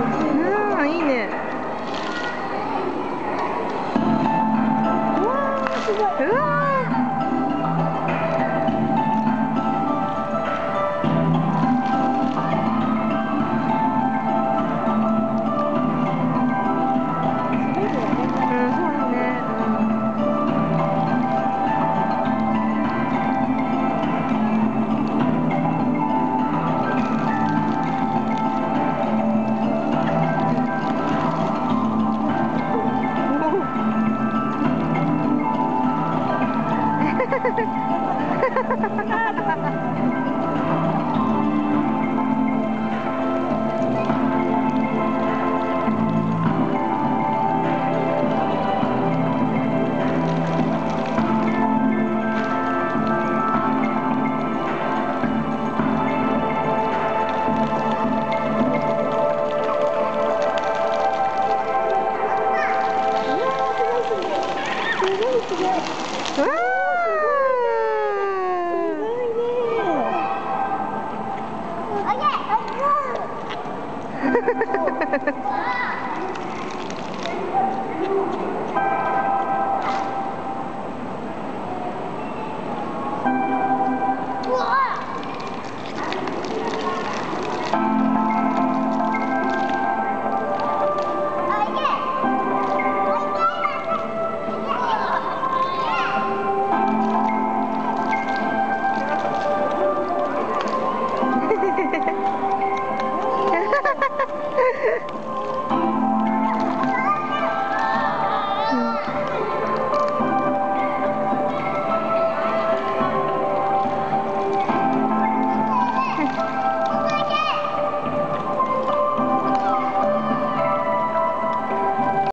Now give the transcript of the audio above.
うんいいね。Woo!